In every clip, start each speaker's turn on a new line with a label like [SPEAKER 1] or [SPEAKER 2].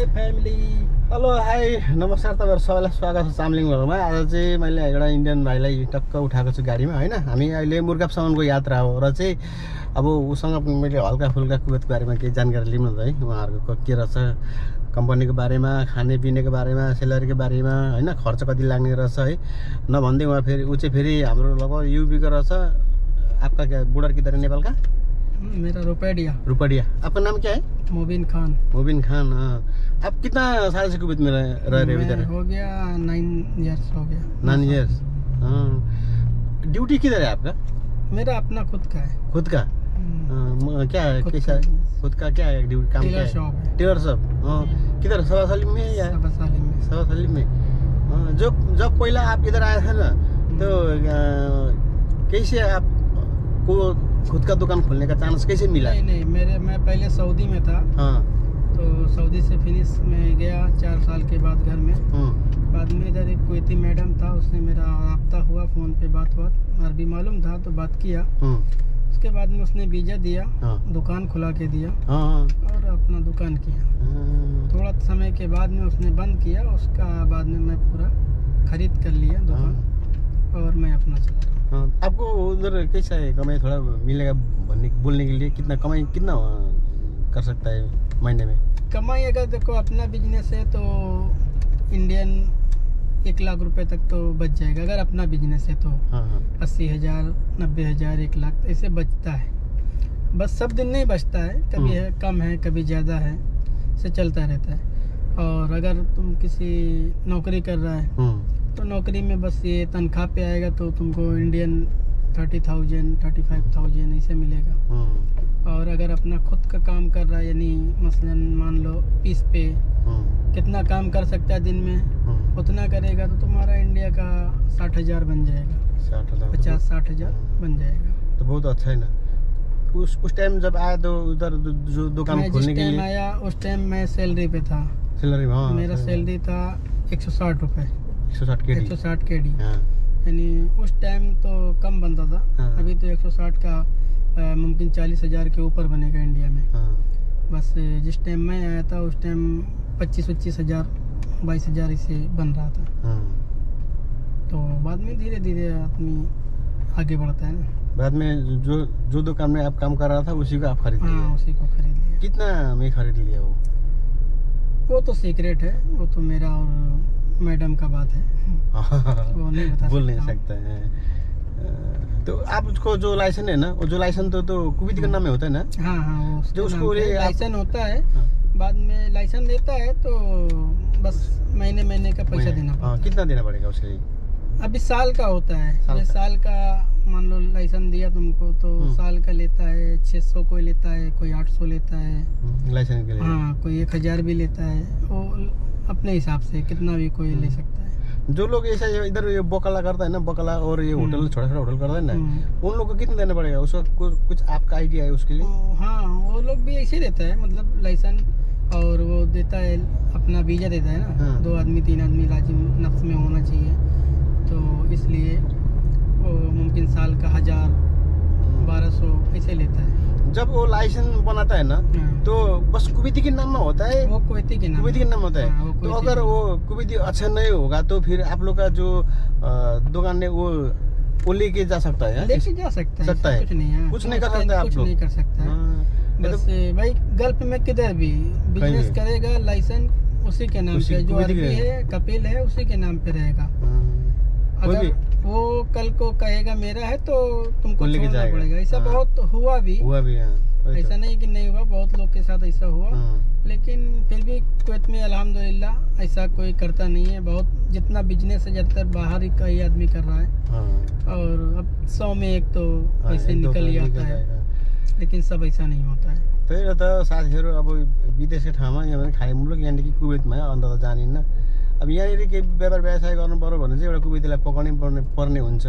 [SPEAKER 1] Hello
[SPEAKER 2] hi नमस्कार तपाईँहरू सबैलाई स्वागत छ चामलिङहरूमा आज चाहिँ मैले एउटा इन्डियन भाइलाई टक्क उठाएको छु गाडीमा होइन? हामी अहिले मुर्गापसम्मको यात्रा हो र चाहिँ अब उसँग मैले हल्का फुल्का कुवेतको बारेमा केही जानकारी लिनु है। उहाँहरूको के रहेछ कम्पनीको बारेमा खानेपिनेको बारेमा सेलरीको बारेमा होइन? खर्च कति लाग्ने रहेछ है? नभन्दै उहाँ फेरि ऊ चाहिँ फेरि हाम्रो लगभग युपीको रहेछ। आपका बुढर बोर्डर नेपालका?
[SPEAKER 1] मेरा रुपैडिया
[SPEAKER 2] रुपडिया आपका नाम क्या है?
[SPEAKER 1] मोबिन खान।
[SPEAKER 2] मुबिन खान हाँ। आप कितना साल से कुवैत में रह रह रहे हो इधर?
[SPEAKER 1] हो गया नाइन इयर्स हो गया।
[SPEAKER 2] नाइन ईयर्स हाँ। ड्यूटी किधर है आपका?
[SPEAKER 1] मेरा अपना खुद का है।
[SPEAKER 2] खुद का?
[SPEAKER 1] हम्म,
[SPEAKER 2] हाँ, क्या है? कैसा खुद का क्या है? ड्यूटी काम क्या है? टेलर शॉप हाँ। किधर? सवा सलीम में या
[SPEAKER 1] सब साली में।
[SPEAKER 2] सवा सलीम में। हाँ, जो जब पहला आप इधर आए थे ना तो अ, कैसे आपको खुद का दुकान खोलने का चांस कैसे मिला?
[SPEAKER 1] नहीं नहीं मेरे मैं पहले सऊदी में था।
[SPEAKER 2] हाँ।
[SPEAKER 1] तो सऊदी से फिनिश में गया चार साल के बाद घर में।
[SPEAKER 2] हम्म,
[SPEAKER 1] बाद में इधर एक कुवैती मैडम था उसने मेरा रब्ता हुआ फ़ोन पे बात हुआ अरबी मालूम था तो बात किया।
[SPEAKER 2] हम्म,
[SPEAKER 1] उसके बाद में उसने वीज़ा दिया
[SPEAKER 2] हाँ।
[SPEAKER 1] दुकान खुला के दिया।
[SPEAKER 2] हाँ हाँ।
[SPEAKER 1] और अपना दुकान किया।
[SPEAKER 2] हाँ,
[SPEAKER 1] थोड़ा समय के बाद में उसने बंद किया उसका बाद में मैं पूरा खरीद कर लिया दुकान।
[SPEAKER 2] हाँ।
[SPEAKER 1] और मैं अपना चला रहा हूँ।
[SPEAKER 2] हाँ, आपको उधर कैसा है? कमाई थोड़ा मिलेगा बनने बोलने के लिए? कितना कमाई कितना कर सकता है महीने में?
[SPEAKER 1] कमाई अगर देखो अपना बिज़नेस है तो इंडियन एक लाख रुपए तक तो बच जाएगा। अगर अपना बिज़नेस है तो
[SPEAKER 2] हाँ हाँ।
[SPEAKER 1] अस्सी हज़ार नब्बे हज़ार एक लाख ऐसे बचता है। बस सब दिन नहीं बचता है। कभी
[SPEAKER 2] हम्म।
[SPEAKER 1] है कम है कभी ज़्यादा है से चलता रहता है। और अगर तुम किसी नौकरी कर रहा है
[SPEAKER 2] हम्म,
[SPEAKER 1] तो नौकरी में बस ये तनख्वाह पे आएगा तो तुमको Indian thirty thousand thirty five thousand ऐसे मिलेगा।
[SPEAKER 2] हम्म,
[SPEAKER 1] और अगर अपना खुद का काम कर रहा है यानी मसलन मान लो पीस पे
[SPEAKER 2] हम्म,
[SPEAKER 1] कितना काम कर सकता है दिन में
[SPEAKER 2] हम्म,
[SPEAKER 1] उतना करेगा तो तुम्हारा इंडिया का साठ हज़ार बन जाएगा।
[SPEAKER 2] साठ हज़ार
[SPEAKER 1] पचास साठ हज़ार बन जाएगा।
[SPEAKER 2] तो बहुत अच्छा है ना। उस उस टाइम जब आया तो उधर जो दुकान खोलने के
[SPEAKER 1] टाइम
[SPEAKER 2] लिए
[SPEAKER 1] आया उस टाइम मैं सैलरी पे था।
[SPEAKER 2] सैलरी हाँ
[SPEAKER 1] मेरा सैलरी था एक सौ साठ रुपये
[SPEAKER 2] हाँ।
[SPEAKER 1] यानी उस टाइम तो कम बनता था।
[SPEAKER 2] हाँ।
[SPEAKER 1] अभी तो 160 का मुमकिन चालीस हज़ार के ऊपर बनेगा इंडिया में।
[SPEAKER 2] हाँ।
[SPEAKER 1] बस जिस टाइम मैं आया था उस टाइम पच्चीस पच्चीस हज़ार बाईस हज़ार इसे बन रहा था।
[SPEAKER 2] हाँ।
[SPEAKER 1] तो बाद में धीरे धीरे आदमी आगे बढ़ता है ना।
[SPEAKER 2] बाद में जो जो दुकान में आप काम कर रहा था उसी को आप खरीद
[SPEAKER 1] हाँ उसी को खरीद लिया
[SPEAKER 2] कितना में खरीद लिया वो?
[SPEAKER 1] वो तो सीक्रेट है। वो तो मेरा और मैडम का बात है। वो नहीं बता
[SPEAKER 2] बोल नहीं
[SPEAKER 1] सकता हूँ।
[SPEAKER 2] हैं। तो आपको जो लाइसेंस है ना वो जो लाइसेंस तो तो कुवैत के नाम में होता है ना?
[SPEAKER 1] हाँ हाँ उसके
[SPEAKER 2] जो उसको आप-
[SPEAKER 1] लाइसेंस होता है
[SPEAKER 2] हाँ।
[SPEAKER 1] बाद में लाइसेंस देता है तो बस महीने महीने का पैसा देना
[SPEAKER 2] हाँ,
[SPEAKER 1] पड़ता
[SPEAKER 2] कितना देना पड़ेगा उसके
[SPEAKER 1] है अभी साल का होता है।
[SPEAKER 2] साल।
[SPEAKER 1] साल का मान लो लाइसेंस दिया तुमको तो
[SPEAKER 2] हम्म।
[SPEAKER 1] साल का लेता है 600 कोई लेता है कोई 800 लेता है।
[SPEAKER 2] हम्म, लाइसेंस के लिए।
[SPEAKER 1] हाँ कोई एक हज़ार भी लेता है। वो अपने हिसाब से कितना भी कोई ले सकता है।
[SPEAKER 2] जो लोग ऐसा इधर ये बोकला करता है ना बोकला और ये
[SPEAKER 1] हम्म।
[SPEAKER 2] होटल छोटा छोटा होटल करता है ना
[SPEAKER 1] हम्म।
[SPEAKER 2] उन लोग को कितना देना पड़ेगा? उसका कुछ कुछ आपका आइडिया है उसके लिए?
[SPEAKER 1] हाँ वो लोग भी ऐसे देता है मतलब लाइसेंस और वो देता है अपना वीज़ा देता है ना।
[SPEAKER 2] हाँ।
[SPEAKER 1] दो आदमी तीन आदमी लाजिम नफ्स में होना चाहिए। तो इसलिए वो मुमकिन साल का हज़ार बारह सौ ऐसे लेता है।
[SPEAKER 2] जब वो लाइसेंस बनाता है ना
[SPEAKER 1] हाँ।
[SPEAKER 2] तो बस कुवैती के नाम में होता है।
[SPEAKER 1] वो कुवैती के नाम
[SPEAKER 2] कुवैती के नाम होता
[SPEAKER 1] हाँ,
[SPEAKER 2] है तो अगर वो कुवैती अच्छा नहीं होगा तो फिर आप लोग का जो दुकान है वो वो लेके जा सकता है
[SPEAKER 1] लेके जा सकता है
[SPEAKER 2] सकता है।
[SPEAKER 1] कुछ नहीं
[SPEAKER 2] कुछ नहीं कर सकते आप लोग।
[SPEAKER 1] नहीं कर सकता। है
[SPEAKER 2] हाँ, नहीं
[SPEAKER 1] बस भाई गल्फ में किधर भी बिज़नेस करेगा लाइसेंस उसी के नाम पे जो
[SPEAKER 2] के-
[SPEAKER 1] है कपिल है उसी के नाम पे रहेगा।
[SPEAKER 2] हाँ,
[SPEAKER 1] अगर वो कल को कहेगा मेरा है तो तुमको
[SPEAKER 2] लेके जाएगा।
[SPEAKER 1] पड़ेगा। ऐसा
[SPEAKER 2] हाँ।
[SPEAKER 1] बहुत हुआ भी।
[SPEAKER 2] हुआ भी हाँ। तो।
[SPEAKER 1] ऐसा नहीं कि नहीं हुआ बहुत लोग के साथ ऐसा हुआ।
[SPEAKER 2] हाँ,
[SPEAKER 1] लेकिन फिर भी कुवैत में अल्हम्दुलिल्लाह ऐसा कोई करता नहीं है। बहुत जितना बिज़नेस है ज़्यादातर बाहर ही कई आदमी कर रहा है।
[SPEAKER 2] हाँ,
[SPEAKER 1] और अब सौ में एक तो ऐसे निकल ही आता है। लेकिन सब ऐसा नहीं होता है।
[SPEAKER 2] त्यही हो त साथीहरू अब विदेशको ठाउँमा यहाँ भने मुलुक यहाँदेखि कुवेतमा अन्त त जानिन्न अब यहाँनिर केही व्यापार व्यवसाय गर्नु पऱ्यो भने चाहिँ एउटा कुवेतीलाई पकाउनै पर्ने पर्ने हुन्छ।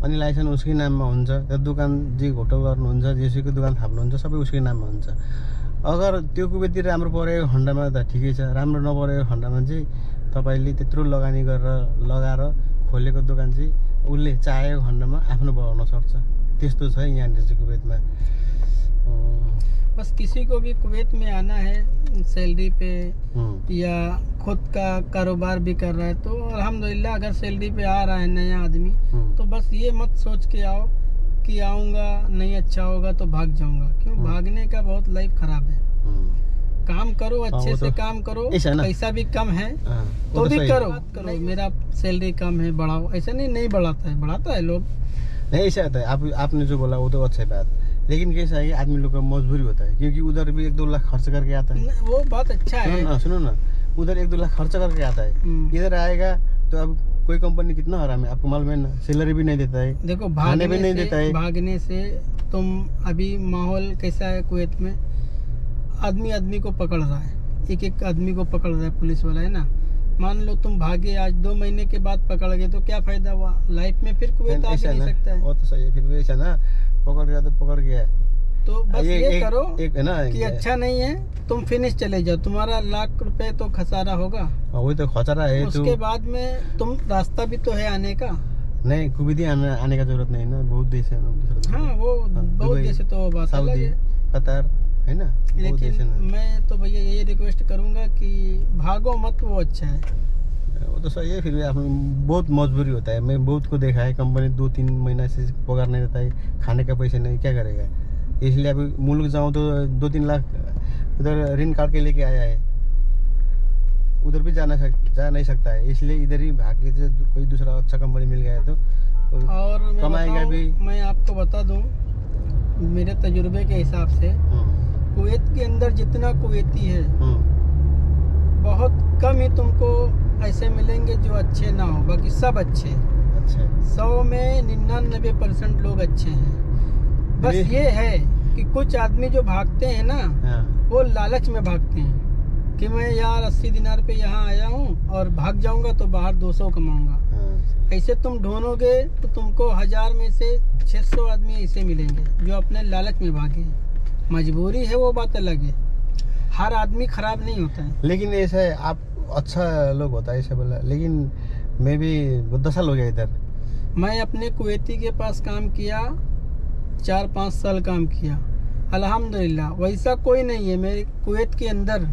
[SPEAKER 2] अनि लाइसेन्स उसकै नाममा हुन्छ। त्यो दोकान जे होटल गर्नुहुन्छ जेसुकै दोकान थाप्नुहुन्छ सबै उसकै नाममा हुन्छ। अगर त्यो कुवेती राम्रो परेको खण्डमा त ठिकै छ। राम्रो नपरेको खण्डमा चाहिँ तपाईँले त्यत्रो लगानी गरेर लगाएर खोलेको दोकान चाहिँ उसले चाहेको खण्डमा आफ्नो बनाउन सक्छ। त्यस्तो छ यहाँनिर चाहिँ कुवेतमा अँ,
[SPEAKER 1] बस किसी को भी कुवैत में आना है सैलरी पे
[SPEAKER 2] हम्म,
[SPEAKER 1] या खुद का कारोबार भी कर रहा है तो अल्हम्दुलिल्लाह अगर सैलरी पे आ रहा है नया आदमी
[SPEAKER 2] हम्म,
[SPEAKER 1] तो बस ये मत सोच के आओ कि आऊँगा नहीं अच्छा होगा तो भाग जाऊँगा। क्यों?
[SPEAKER 2] हाँ।
[SPEAKER 1] भागने का बहुत लाइफ खराब है।
[SPEAKER 2] हम्म,
[SPEAKER 1] काम करो
[SPEAKER 2] हाँ,
[SPEAKER 1] अच्छे से
[SPEAKER 2] तो-
[SPEAKER 1] काम करो? पैसा भी कम है
[SPEAKER 2] हाँ,
[SPEAKER 1] तो भी करो। करो। मेरा सैलरी कम है बढ़ाओ। ऐसा नहीं नहीं बढ़ाता है बढ़ाता है लोग।
[SPEAKER 2] नहीं ऐसा है आप आपने जो बोला वो तो अच्छा बात। लेकिन कैसा है आदमी लोग का मजबूरी होता है क्योंकि उधर भी एक दो लाख खर्च करके आता है।
[SPEAKER 1] वो बहुत अच्छा है।
[SPEAKER 2] ना सुनो ना उधर एक दो लाख खर्च करके आता है।
[SPEAKER 1] हम्म।
[SPEAKER 2] इधर आएगा तो अब कोई कंपनी कितना हराम है? आपको मालूम है ना सैलरी भी नहीं देता है
[SPEAKER 1] देखो भागने
[SPEAKER 2] भी नहीं देता है।
[SPEAKER 1] भागने से तुम अभी माहौल कैसा है कुवैत में? आदमी आदमी को पकड़ रहा है एक एक आदमी को पकड़ रहा है पुलिस वाला है ना? मान लो तुम भागे आज दो महीने के बाद पकड़ गए तो क्या फ़ायदा हुआ? लाइफ में फिर कुवैत आ नहीं सकता है।
[SPEAKER 2] वो तो सही है फिर भी ऐसा ना। पकड़ गया तो पकड़ गया
[SPEAKER 1] तो बस
[SPEAKER 2] ये
[SPEAKER 1] ये, करो
[SPEAKER 2] एक है ना
[SPEAKER 1] कि अच्छा नहीं है तुम फिनिश चले जाओ। तुम्हारा लाख रुपए तो खसारा होगा।
[SPEAKER 2] हाँ, वही तो खतरा है तो
[SPEAKER 1] उसके बाद में तुम रास्ता भी तो है आने का।
[SPEAKER 2] नहीं कुबीदी आने आने का ज़रूरत नहीं है ना बहुत देश है
[SPEAKER 1] हाँ। वो
[SPEAKER 2] हाँ,
[SPEAKER 1] बहुत जैसे तो बात अलग है।
[SPEAKER 2] कतर है ना?
[SPEAKER 1] लेकिन मैं तो भैया यही रिक्वेस्ट करूँगा कि भागो मत वो अच्छा है।
[SPEAKER 2] वो तो सही है फिर भी आप बहुत मजबूरी होता है। मैं बहुत को देखा है कंपनी दो तीन महीना से पगार नहीं देता है खाने का पैसे नहीं क्या करेगा? इसलिए अभी मुल्क जाऊँ तो दो तीन लाख उधर ऋण काट के लेके आया है। उधर भी जाना सक, जा नहीं सकता है। इसलिए इधर ही भाग के कोई दूसरा अच्छा कंपनी मिल गया तो और- कमाएगा भी।
[SPEAKER 1] मैं आपको बता दूँ मेरे तजुर्बे के हिसाब से
[SPEAKER 2] हम्म,
[SPEAKER 1] कुवैत के अंदर जितना कुवैती है
[SPEAKER 2] हम्म,
[SPEAKER 1] बहुत कम ही तुमको ऐसे मिलेंगे जो अच्छे ना हो बाकी सब अच्छे हैं।
[SPEAKER 2] अच्छा।
[SPEAKER 1] सौ में निन्यानबे परसेंट लोग अच्छे हैं। बस
[SPEAKER 2] ये-
[SPEAKER 1] है कि कुछ आदमी जो भागते हैं ना
[SPEAKER 2] हाँ।
[SPEAKER 1] वो लालच में भागते हैं कि मैं यार अस्सी दिनार पे यहाँ आया हूँ और भाग जाऊँगा तो बाहर 200 कमाऊँगा।
[SPEAKER 2] हाँ।
[SPEAKER 1] ऐसे तुम ढूंढोगे तो तुमको हज़ार में से 600 आदमी ऐसे मिलेंगे जो अपने लालच में भागे मजबूरी है वो बात अलग है। हर आदमी खराब नहीं होता है।
[SPEAKER 2] लेकिन ऐसा है आप अच्छा लोग होता है ऐसे बोला। लेकिन मैं भी दस साल हो गया इधर।
[SPEAKER 1] मैं अपने कुवैती के पास काम किया चार पाँच साल काम किया। अल्हम्दुलिल्लाह वैसा कोई नहीं है। मेरे कुवैत के अंदर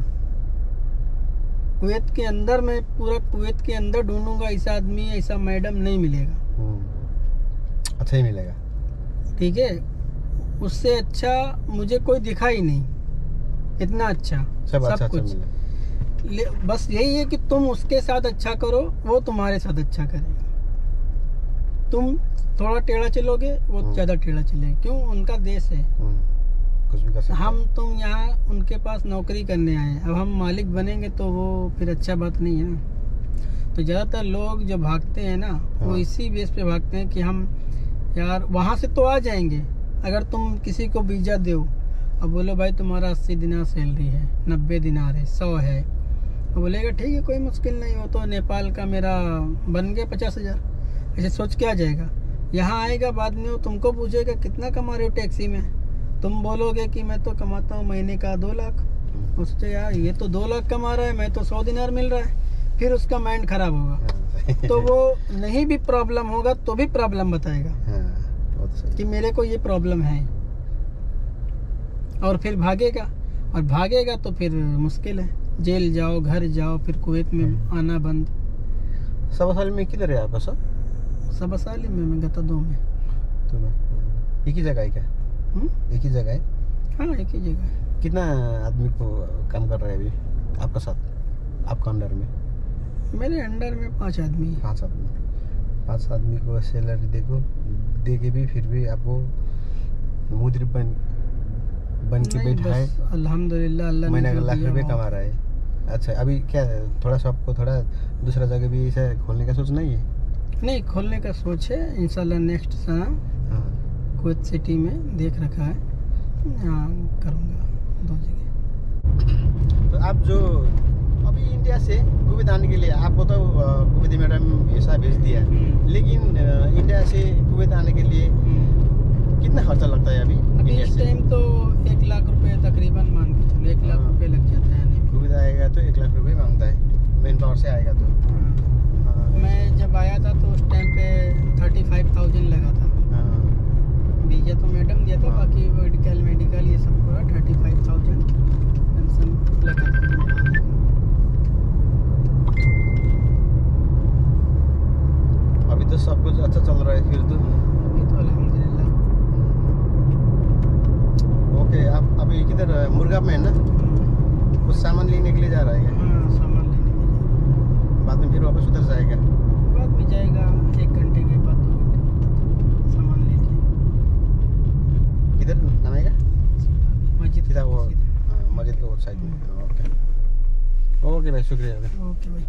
[SPEAKER 1] कुवैत के अंदर मैं पूरा कुवैत के अंदर ढूंढूँगा ऐसा आदमी ऐसा मैडम नहीं मिलेगा।
[SPEAKER 2] हम्म, अच्छा ही मिलेगा।
[SPEAKER 1] ठीक है? उससे अच्छा मुझे कोई दिखा ही नहीं। इतना अच्छा
[SPEAKER 2] सब अच्छा अच्छा
[SPEAKER 1] कुछ। बस यही है कि तुम उसके साथ अच्छा करो वो तुम्हारे साथ अच्छा करेगा। तुम थोड़ा टेढ़ा चलोगे वो
[SPEAKER 2] हम्म।
[SPEAKER 1] ज़्यादा टेढ़ा चले क्यों? उनका देश है।
[SPEAKER 2] हम्म, कुछ भी कर सकते
[SPEAKER 1] हम तुम यहाँ उनके पास नौकरी करने आए अब हम मालिक बनेंगे तो वो फिर अच्छा बात नहीं है ना। तो ज़्यादातर लोग जो भागते हैं ना वो
[SPEAKER 2] हाँ।
[SPEAKER 1] इसी बेस पे भागते हैं कि हम यार वहाँ से तो आ जाएँगे। अगर तुम किसी को वीज़ा दो अब बोलो भाई तुम्हारा अस्सी दिनार सैलरी है नब्बे दिनार है सौ है। वो बोलेगा ठीक है कोई मुश्किल नहीं हो तो नेपाल का मेरा बन गया पचास हज़ार। ऐसे सोच के आ जाएगा? यहाँ आएगा बाद में वो तुमको पूछेगा कितना कमा रहे हो टैक्सी में? तुम बोलोगे कि मैं तो कमाता हूँ महीने का दो लाख।
[SPEAKER 2] हैं।
[SPEAKER 1] वो सोचे यार ये तो दो लाख कमा रहा है मैं तो सौ दिनार मिल रहा है। फिर उसका माइंड खराब होगा।
[SPEAKER 2] हाँ,
[SPEAKER 1] तो वो नहीं भी प्रॉब्लम होगा तो भी प्रॉब्लम बताएगा
[SPEAKER 2] हाँ,
[SPEAKER 1] कि मेरे को ये प्रॉब्लम है। और फिर भागेगा। और भागेगा तो फिर मुश्किल है। जेल जाओ घर जाओ फिर कुवैत में आना बंद।
[SPEAKER 2] सब साल में किधर है आपका सब?
[SPEAKER 1] सब साल में मैं गता दो में।
[SPEAKER 2] तो मैं एक ही जगह है क्या?
[SPEAKER 1] हम्म?
[SPEAKER 2] एक ही जगह है?
[SPEAKER 1] हाँ एक ही जगह है।
[SPEAKER 2] कितना आदमी को काम कर रहा है अभी आपका साथ आपका अंडर में?
[SPEAKER 1] मेरे अंडर में पाँच आदमी हैं।
[SPEAKER 2] पाँच आदमी। पाँच आदमी को सैलरी देखो दे के भी फिर भी आपको मुद्री बन बन के बैठा है।
[SPEAKER 1] अल्हम्दुलिल्लाह अल्लाह ने
[SPEAKER 2] महीने का
[SPEAKER 1] जो
[SPEAKER 2] लाख रुपए कमा रहा है। अच्छा अभी क्या थोड़ा सा आपको थोड़ा दूसरा जगह भी ऐसा खोलने का सोच नहीं है?
[SPEAKER 1] नहीं खोलने का सोच है। इंशाल्लाह नेक्स्ट साल
[SPEAKER 2] हाँ।
[SPEAKER 1] कुवैत सिटी में देख रखा है। करूँगा दो जगह।
[SPEAKER 2] तो आप जो अभी इंडिया से कुवैत आने के लिए आपको तो कुवैती मैडम ऐसा भेज दिया
[SPEAKER 1] हम्म।
[SPEAKER 2] लेकिन इंडिया से कुवैत आने के लिए कितना खर्चा लगता है अभी
[SPEAKER 1] अभी इस टाइम तो लाख रुपए तकरीबन मान के चलो एक लाख
[SPEAKER 2] हाँ।
[SPEAKER 1] रुपए लग जाते हैं में।
[SPEAKER 2] कुवैत आएगा तो एक लाख रुपए माँगता है मेन पावर से आएगा तो।
[SPEAKER 1] हाँ।
[SPEAKER 2] हाँ,
[SPEAKER 1] मैं जब आया था तो उस टाइम पे थर्टी फाइव थाउज़ेंड लगा था। बीजे तो मैडम दिया था
[SPEAKER 2] हाँ।
[SPEAKER 1] बाकी मेडिकल मेडिकल ये सब पूरा थर्टी फाइव
[SPEAKER 2] बुरगा में है ना
[SPEAKER 1] हाँ
[SPEAKER 2] कुछ सामान लेने के लिए जा रहा है
[SPEAKER 1] हाँ, सामान लेने
[SPEAKER 2] बाद में फिर वापस उधर जाएगा?
[SPEAKER 1] बाद में जाएगा एक घंटे के बाद दो घंटे सामान लेके
[SPEAKER 2] किधर नामेगा
[SPEAKER 1] मस्जिद
[SPEAKER 2] सीधा वो हाँ, मस्जिद के वो साइड में। ओके। ओके भाई शुक्रिया।
[SPEAKER 1] ओके भाई।